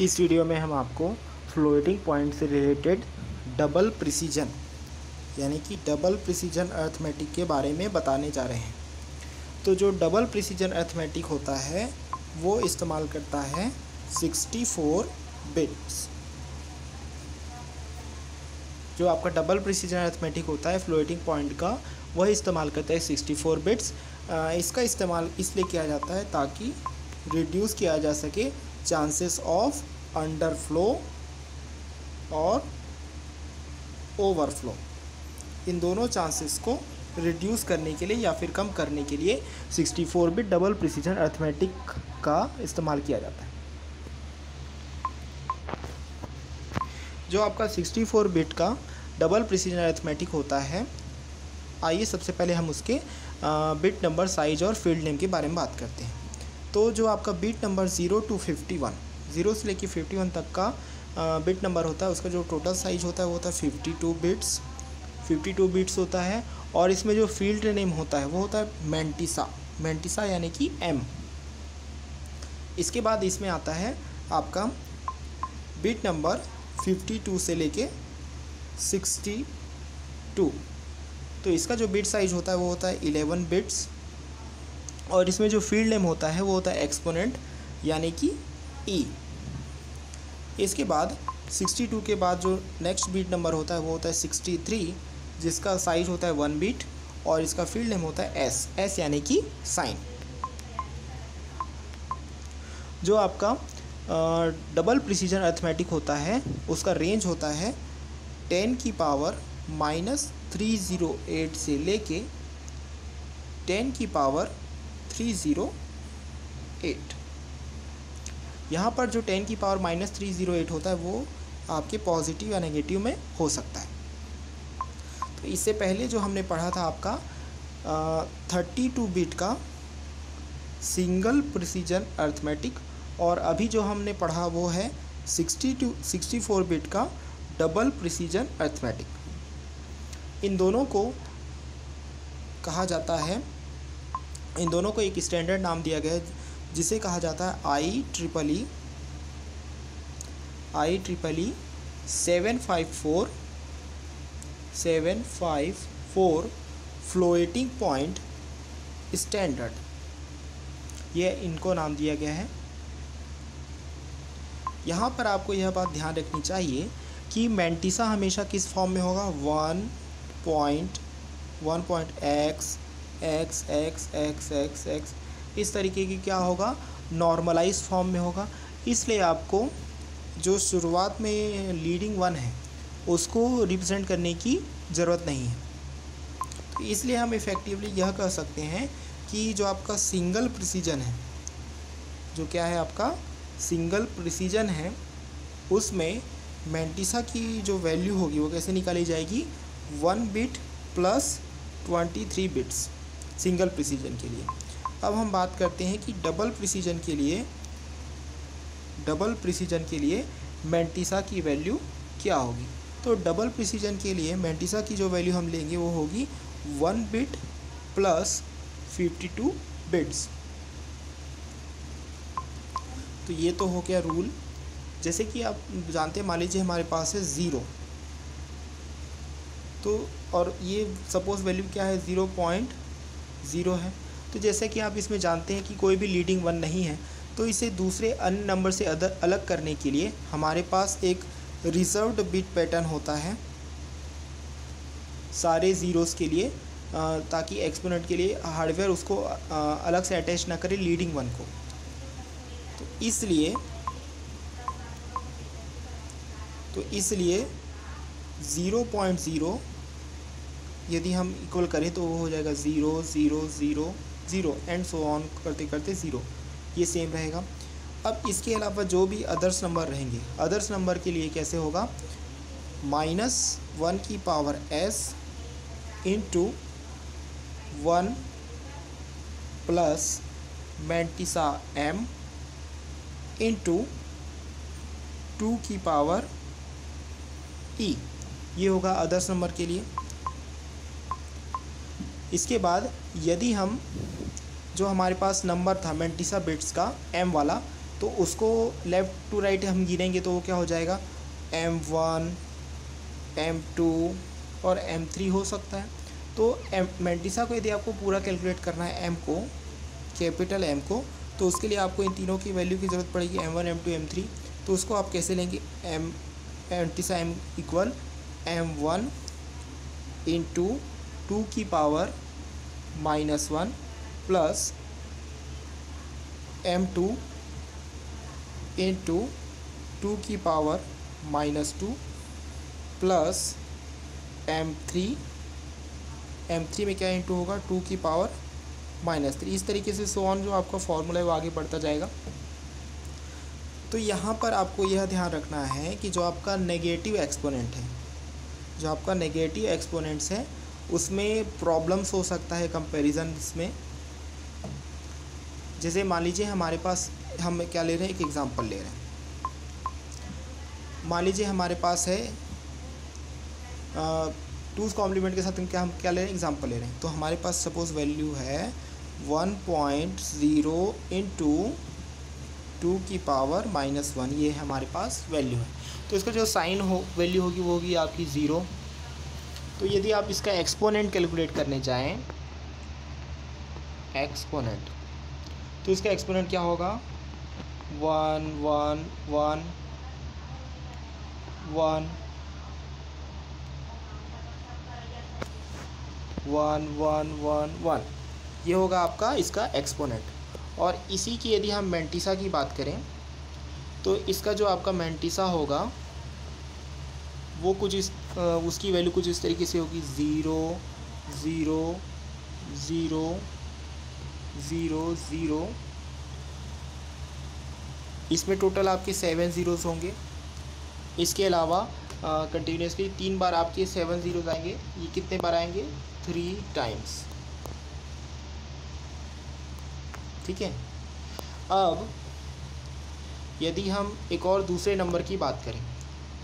इस वीडियो में हम आपको फ्लोटिंग पॉइंट से रिलेटेड डबल प्रिसीजन, यानी कि डबल प्रिसीजन अर्थमेटिक के बारे में बताने जा रहे हैं। तो जो डबल प्रिसीजन अर्थमेटिक होता है, वो इस्तेमाल करता है 64 बिट्स। जो आपका डबल प्रिसीजन अर्थमेटिक होता है फ्लोटिंग पॉइंट का, वह इस्तेमाल करता है 64 बिट्स। इसका इस्तेमाल इसलिए किया जाता है ताकि रिड्यूस किया जा सके चांसेस ऑफ़ अंडरफ्लो और ओवरफ्लो इन दोनों चांसेस को रिड्यूस करने के लिए या फिर कम करने के लिए 64 बिट डबल प्रिसीजन अर्थमेटिक का इस्तेमाल किया जाता है। जो आपका 64 बिट का डबल प्रिसीजन अर्थमेटिक होता है, आइए सबसे पहले हम उसके बिट नंबर साइज़ और फ़ील्ड नेम के बारे में बात करते हैं। तो जो आपका bit number zero to fifty one zero से लेके फिफ्टी वन तक का बिट नंबर होता है, उसका जो टोटल साइज़ होता है, वो होता है fifty two bits fifty two bits होता है और इसमें जो फ़ील्ड नेम होता है, वो होता है मैंटिसा मैंटिसा यानी कि एम इसके बाद इसमें आता है आपका बिट नंबर फिफ्टी टू से लेके सिक्सटी टू तो इसका जो बिट साइज़ होता है, वो होता है इलेवन बिट्स और इसमें जो फ़ील्ड नेम होता है, वो होता है एक्सपोनेंट, यानी कि ई e. इसके बाद 62 के बाद जो नेक्स्ट बीट नंबर होता है, वो होता है 63 जिसका साइज़ होता है वन बीट और इसका फ़ील्ड नेम होता है एस एस यानी कि साइन जो आपका डबल प्रिसीजन अर्थमेटिक होता है, उसका रेंज होता है टेन की power minus three zero eight से लेके टेन की पावर थ्री ज़ीरो एट यहाँ पर जो टेन की power minus three zero eight होता है, वो आपके पॉजिटिव या नेगेटिव में हो सकता है। तो इससे पहले जो हमने पढ़ा था आपका थर्टी टू बिट का सिंगल प्रिसीजन अर्थमेटिक और अभी जो हमने पढ़ा वो है sixty two sixty four bit का डबल प्रिसीजन अर्थमेटिक इन दोनों को कहा जाता है इन दोनों को एक स्टैंडर्ड नाम दिया गया है, जिसे कहा जाता है I triple E I triple E seven five four seven five four floating point standard ये इनको नाम दिया गया है। यहाँ पर आपको यह बात ध्यान रखनी चाहिए कि मैंटिसा हमेशा किस फॉर्म में होगा? One point one point X X X X X X इस तरीके की क्या होगा? नॉर्मलाइज फॉर्म में होगा। इसलिए आपको जो शुरुआत में लीडिंग वन है, उसको रिप्रेजेंट करने की ज़रूरत नहीं है। तो इसलिए हम इफ़ेक्टिवली यह कह सकते हैं कि जो आपका सिंगल प्रिसीजन है, जो क्या है आपका? सिंगल प्रिसीजन है, उसमें मैंटिसा की जो वैल्यू होगी, वो कैसे निकाली जाएगी? One bit plus twenty three bits single precision के लिए। अब हम बात करते हैं कि डबल प्रिसीजन के लिए, डबल प्रिसीजन के लिए मैंटिसा की वैल्यू क्या होगी? तो डबल प्रिसीजन के लिए मैंटिसा की जो वैल्यू हम लेंगे वो होगी one bit plus fifty two bits. तो ये तो हो गया रूल। जैसे कि आप जानते हैं, मान लीजिए हमारे पास है ज़ीरो। तो और ये सपोज़ वैल्यू क्या है? ज़ीरो पॉइंट ज़ीरो है। तो जैसे कि आप इसमें जानते हैं कि कोई भी लीडिंग वन नहीं है तो इसे दूसरे अन्य नंबर से अदर अलग करने के लिए हमारे पास एक रिजर्व्ड बिट पैटर्न होता है। सारे ज़ीरोज़ के लिए ताकि एक्सपोनेंट के लिए हार्डवेयर उसको अलग से अटैच ना करे लीडिंग वन को। तो इसलिए तो इसलिए ज़ीरो पॉइंट ज़ीरो यदि हम इक्वल करें तो वो हो जाएगा zero zero zero zero and so on करते करते ज़ीरो ये सेम रहेगा। अब इसके अलावा जो भी अदर्स नंबर रहेंगे अदर्स नंबर के लिए कैसे होगा? माइनस वन की power S into one plus mantissa M into two की पावर ई e. ये होगा अदर्स नंबर के लिए। इसके बाद यदि हम, जो हमारे पास नंबर था मेंटिसा बिट्स का एम वाला तो उसको लेफ़्ट टू राइट हम गिनेंगे तो वो क्या हो जाएगा? एम वन एम टू और एम थ्री हो सकता है। तो एम मेंटिसा को यदि आपको पूरा कैलकुलेट करना है एम को, कैपिटल एम को तो उसके लिए आपको इन तीनों की वैल्यू की ज़रूरत पड़ेगी M one M two M three. तो उसको आप कैसे लेंगे? Mantissa M equal M one in two two की power minus one plus M two in two two की power minus two plus M three. M three में क्या into होगा? टू की पावर माइनस थ्री। इस तरीके से सो ऑन जो आपका फॉर्मूला है वो आगे बढ़ता जाएगा। तो यहाँ पर आपको यह ध्यान रखना है कि जो आपका नेगेटिव एक्सपोनेंट है, जो आपका नेगेटिव एक्सपोनेंट्स है उसमें प्रॉब्लम्स हो सकता है कंपैरिजन में। जैसे मान लीजिए हमारे पास, हम क्या ले रहे हैं? एक एग्ज़ाम्पल ले रहे हैं। मान लीजिए हमारे पास है टूज कॉम्प्लीमेंट के साथ क्या, हम क्या ले रहे हैं? एग्ज़ाम्पल ले रहे हैं। तो हमारे पास सपोज़ वैल्यू है one point zero in two two की पावर माइनस वन ये हमारे पास वैल्यू है। तो इसका जो साइन हो वैल्यू होगी, वो होगी आपकी ज़ीरो तो यदि आप इसका एक्सपोनेंट कैलकुलेट करने जाएँ एक्सपोनेंट तो इसका एक्सपोनेंट क्या होगा? One one one one one one one one ये होगा आपका इसका एक्सपोनेंट और इसी की यदि हम मेंटिसा की बात करें तो इसका जो आपका मेंटिसा होगा, वो कुछ इस उसकी वैल्यू कुछ इस तरीके से होगी। Zero zero zero zero zero इसमें टोटल आपके सेवन ज़ीरोज़ होंगे। इसके अलावा कंटिन्यूसली तीन बार आपके सेवन ज़ीरोज़ आएँगे। ये कितने बार आएँगे? थ्री टाइम्स ठीक है? अब, यदि हम एक और दूसरे नंबर की बात करें।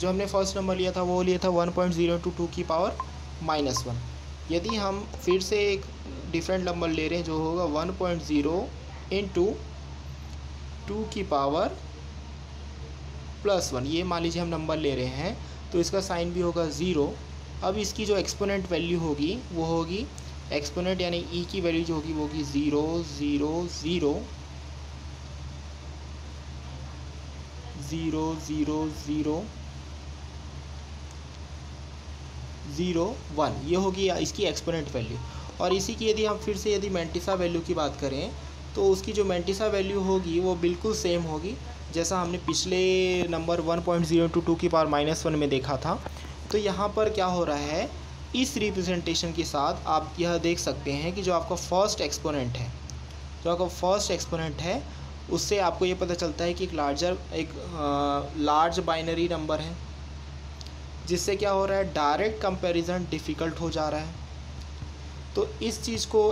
जो हमने फ़र्स्ट नंबर लिया था, वो लिया था one point zero two two की पावर माइनस वन यदि हम फिर से एक डिफरेंट नंबर ले रहे हैं, जो होगा one point zero in two two की पावर प्लस वन ये मान लीजिए हम नंबर ले रहे हैं तो इसका साइन भी होगा ज़ीरो अब इसकी जो एक्सपोनेंट वैल्यू होगी, वो होगी एक्सपोनेंट यानी ई e की वैल्यू जो होगी, वो होगी zero zero zero zero zero zero zero one, ये होगी इसकी एक्सपोनेंट वैल्यू और इसी की यदि हम फिर से यदि मेंटिसा वैल्यू की बात करें तो उसकी जो मेंटिसा वैल्यू होगी, वो बिल्कुल सेम होगी, जैसा हमने पिछले number one point zero two two की पावर माइनस वन में देखा था। तो यहाँ पर क्या हो रहा है, इस रिप्रेजेंटेशन के साथ आप यह देख सकते हैं कि जो आपका फ़र्स्ट एक्सपोनेंट है, जो आपका फ़र्स्ट एक्सपोनेंट है, उससे आपको ये पता चलता है कि एक लार्जर एक लार्ज बाइनरी नंबर है। जिससे क्या हो रहा है डायरेक्ट कंपैरिजन डिफ़िकल्ट हो जा रहा है। तो इस चीज़ को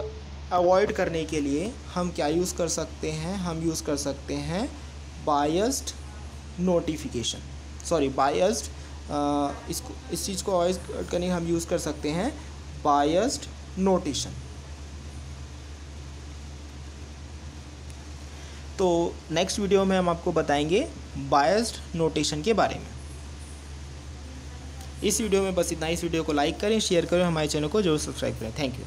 अवॉइड करने के लिए हम क्या यूज़ कर सकते हैं? हम यूज़ कर सकते हैं बायस्ड नोटिफिकेशन सॉरी बायस्ड इसको, इस चीज़ को अवॉइड करने हम यूज़ कर सकते हैं बायस्ड नोटेशन तो नेक्स्ट वीडियो में हम आपको बताएँगे बायस्ड नोटेशन के बारे में। इस वीडियो में बस इतना। इस वीडियो को लाइक करें, शेयर करें हमारे चैनल को ज़रूर सब्सक्राइब करें। Thank you.